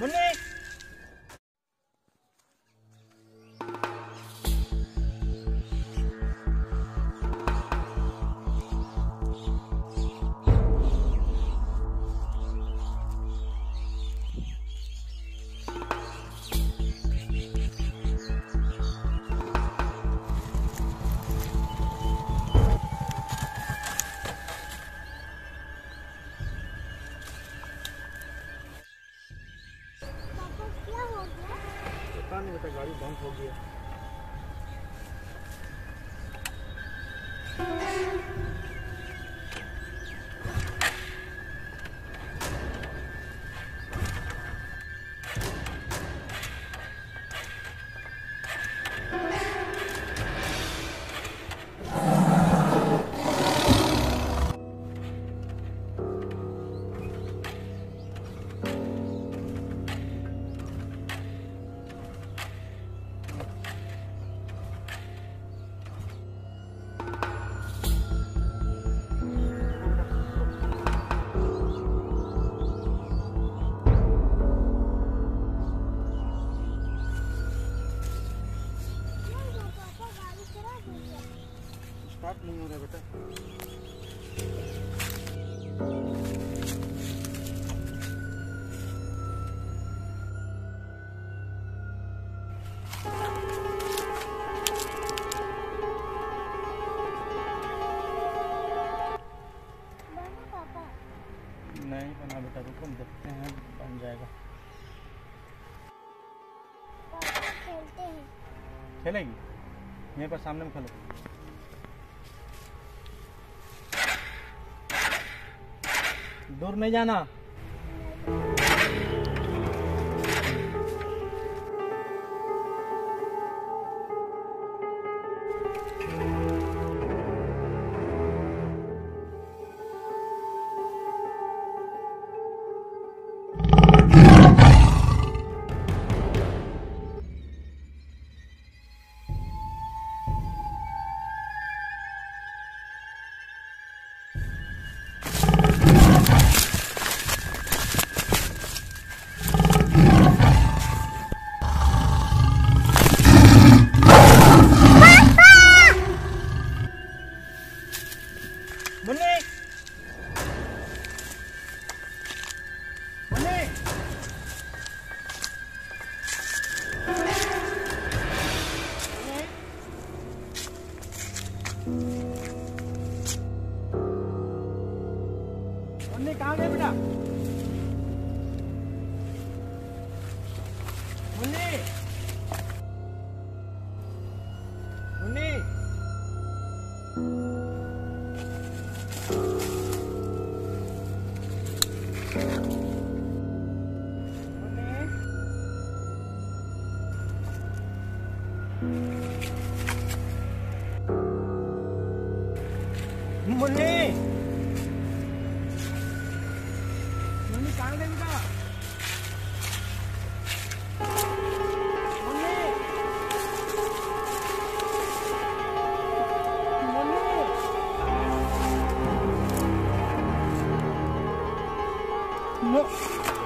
Monique! पता नहीं होता गाड़ी बंद हो गई है साफ नहीं हो रहा बेटा बना बेटा रुको हम देखते हैं बन जाएगा यहीं पर सामने में खेलो दूर नहीं जाना Money. Money. Money कहाँ गए बेटा? Money. ಮೊನ್ನೆ ಮೊನ್ನೆ ಕಾಣದೆ ಬಿಡ No.